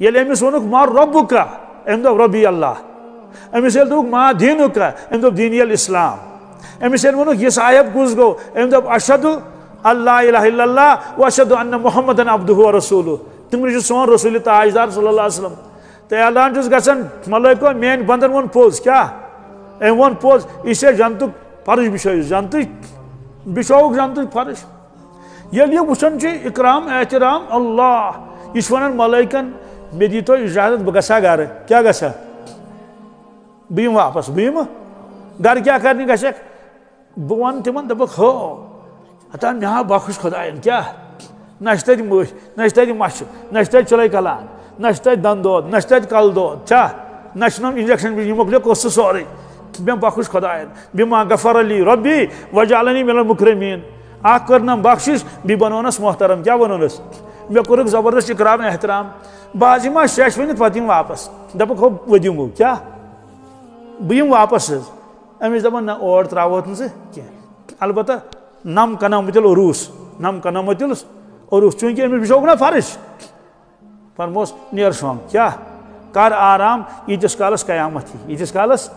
یل امس وونک ما رب کا ام دب ربی اللہ. امس یل دوک ما دین کا ام دب دینی الاسلام امس یل وونک یہ صاحب کس گو ام دب اشد اللہ الہ الا اللہ و اشد ان محمد عبدہ و رسول تم سون رسول تاجدار صلی اللہ علیہ وسلم. تو اعلان چھس گژھان ملائکو مین بندن ون پوز کیا؟ ام ون پوز اسے جنتک فرش بچھو جنتک بچھوک جنتک فرش یل یہ وچھان اکرام، احترام، اللہ. یہ ونان ملائکن مے دی تو اجازت بہ گھا گھر۔ کیا گھا بہم واپس۔ بہم گھر کیا کرنے گھک بہ ون تمن دپک ہو ہتا مے ہا بخش خدائن کیا؟ نہ تت مش نہ تت مش نہ تت چلے کلان نہ تت دند دود نہ تت کل دود چھا نہ انجیکشن یہ مکلیو قصہ سورے مے بخش خدائن بما غفر علی ربی وجعلنی من المکرمین۔ اخ کرنم بخشش بی بنونس محترم، کیا بنونس؟ مے کورک زبردست اکرام احترام۔ بعض ما شیش ونت پتہ واپس. دپک ہو ودیمو کیا؟ بہم واپس امس دپان نہ اور تراوت ژٕ کینٛہہ البتہ نم کنامتل عروس نم کنامتل عروس چونکہ امس بچوک نا فرش فرموس، نیر شوم کیا؟ کر آرام یتس کالس قیامت یتس کالس